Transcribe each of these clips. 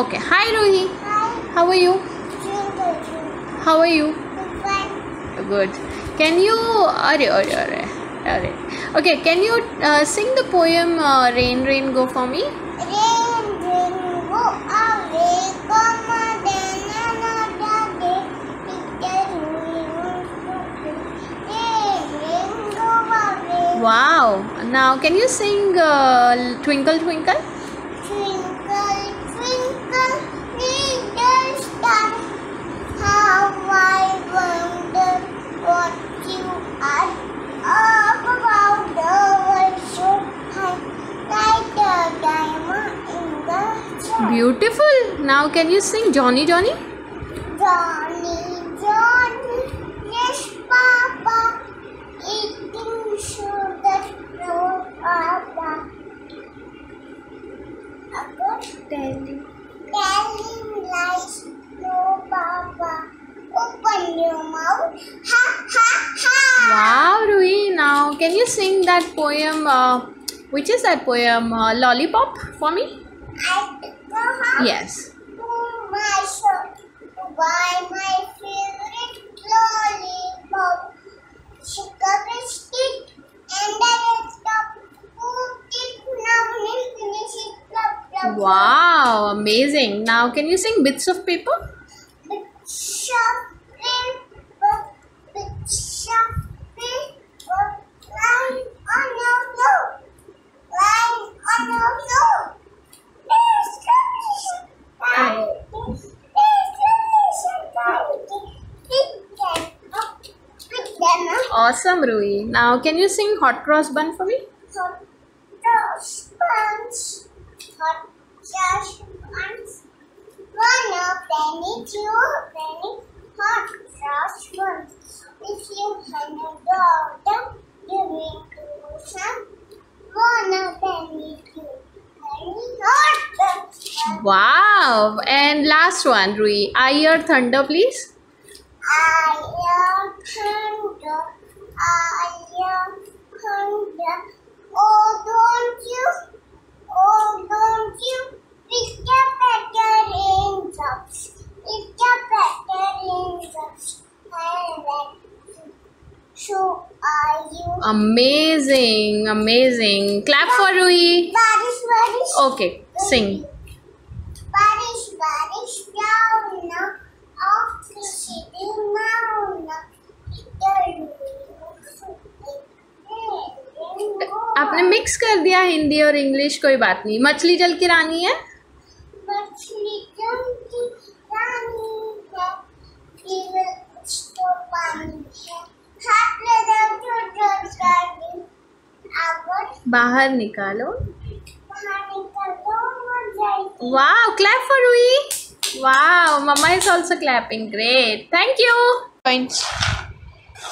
Okay. Hi, Ruhi. Hi, How are you? How are you? twinkle, Good. Can you? Arre, arre, arre. Arre. Okay. Can you uh, sing the poem uh, "Rain, Rain, Go" for me? Rain, rain, go away, come. Rain, rain, go away. Wow. Now, can you sing uh, "Twinkle, Twinkle"? Twinkle, Beautiful. Now, can you sing "Johnny, Johnny"? Johnny, Johnny, yes, Papa, eating sugar, no, Papa. Telling, telling lies, no, Papa. Open your mouth, ha, ha, ha. Wow, Ruhi. Now, can you sing that poem? Uh, which is that poem? Uh, Lollipop for me? Yes. buy my favorite lollipop. Sugar and Wow, amazing. Now, can you sing bits of paper? Big shop paper, big shop paper, lying on your Awesome, Ruhi. Now, can you sing Hot Cross Bun for me? Hot cross buns, hot cross buns. One of penny, two penny, hot cross buns. If you had a daughter, you need to some. One of penny, two penny, hot cross buns. Wow. And last one, Ruhi. I hear thunder, please. I am thunder, I am Oh, don't you? Oh, don't you? It's better. It's better raindrops. I like to. So are you? Amazing, amazing. Clap for Ruhi. Barish, barish. Okay, sing. Barish, barish, down. Off the city mountain. आपने mix कर दिया हिंदी और English कोई बात नहीं। मछली जल की रानी है? बाहर निकालो। वाह क्लैप फॉर हुई वाह mama is also clapping great thank you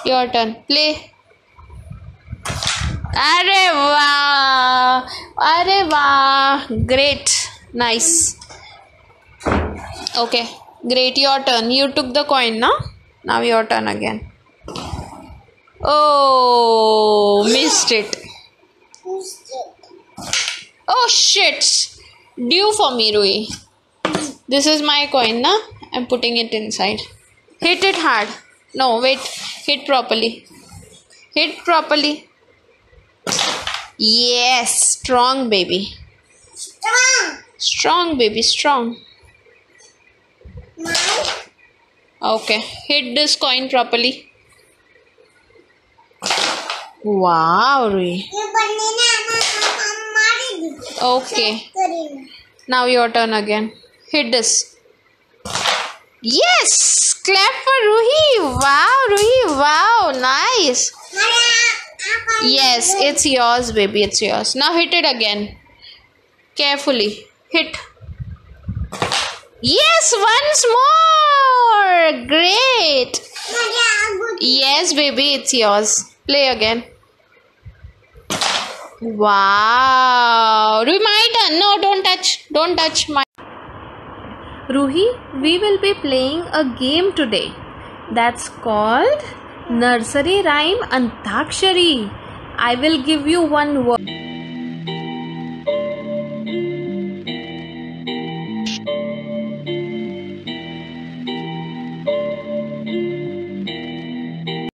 your turn play अरे वाह अरे वाह great nice okay great your turn. You took the coin now now your turn again. Oh missed it. Oh shit. Due for me Ruhi. This is my coin na? I'm putting it inside. Hit it hard. No wait. Hit properly. Hit properly. Yes, strong baby. Strong. Strong baby, strong. Nine. Okay, hit this coin properly. Wow. Okay. Now your turn again. Hit this. Yes! Clap for Ruhi. Wow, Ruhi. Wow, nice. Yes, it's yours, baby. It's yours. Now hit it again. Carefully. Hit. Yes, once more. Great. Yes, baby, it's yours. Play again. Wow. Ruhi, my turn. No, don't touch. Don't touch my. Ruhi, we will be playing a game today. That's called Nursery Rhyme Antakshari. I will give you one word.